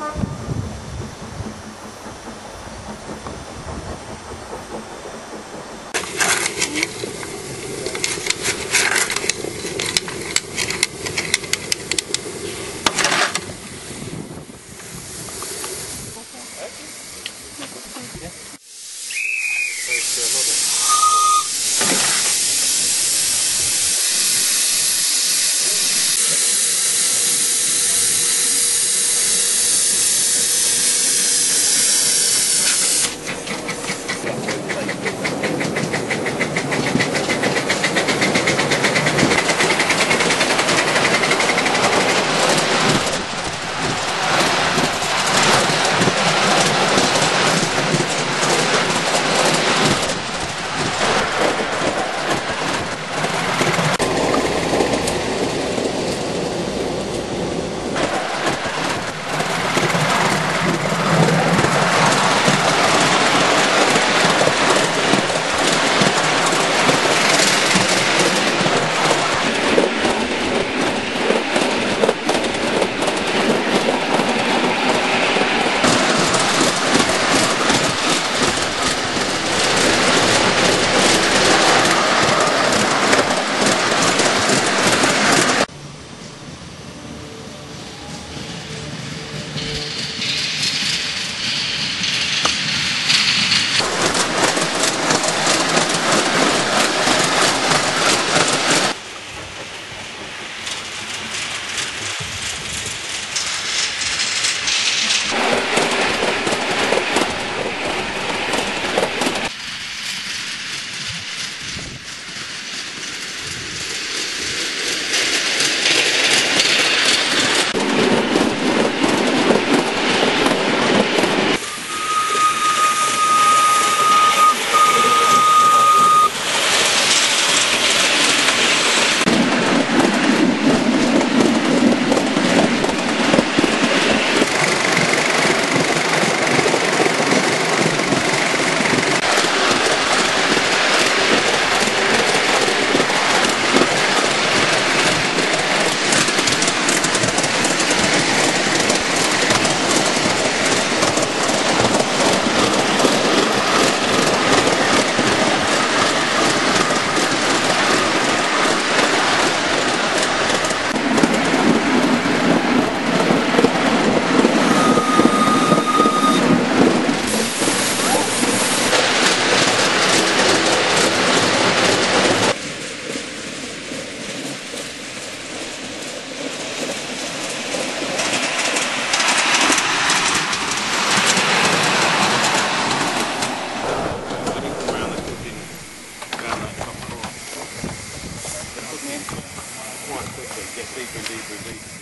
Huh? Quite quickly, get deeper and deeper and deeper.